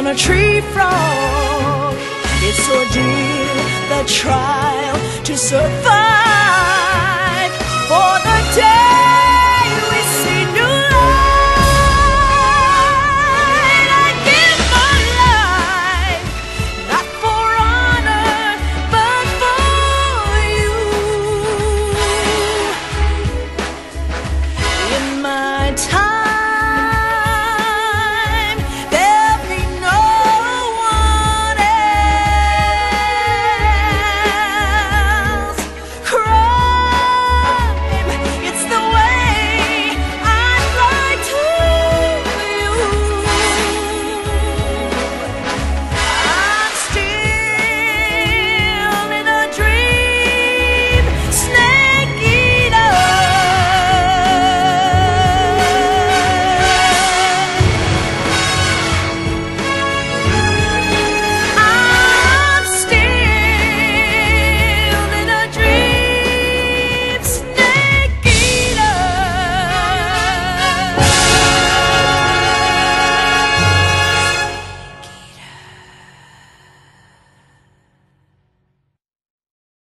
On a tree frog. It's ordeal, the trial to survive for the day we see new light. I give my life not for honor, but for you. In my time.